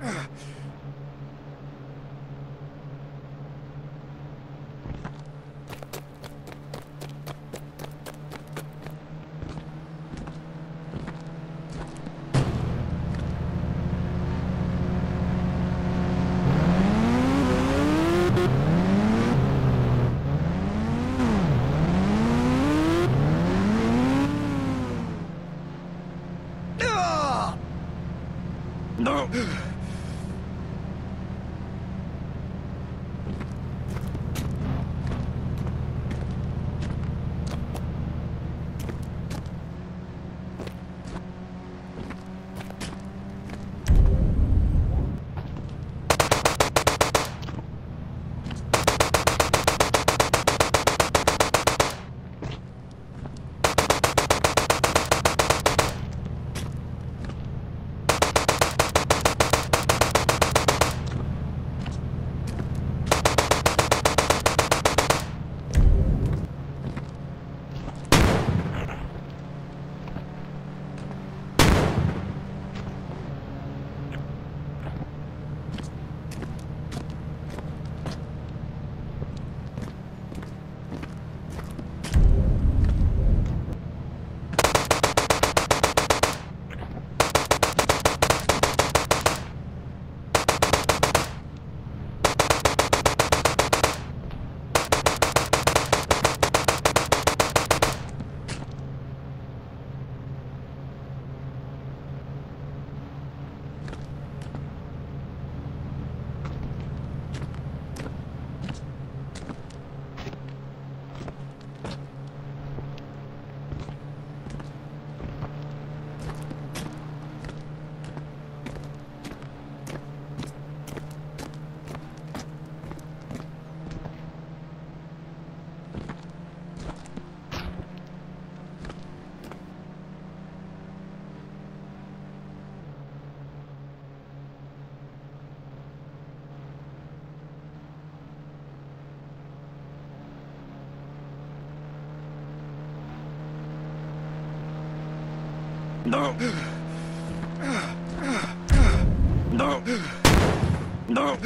Uh, No! No! No!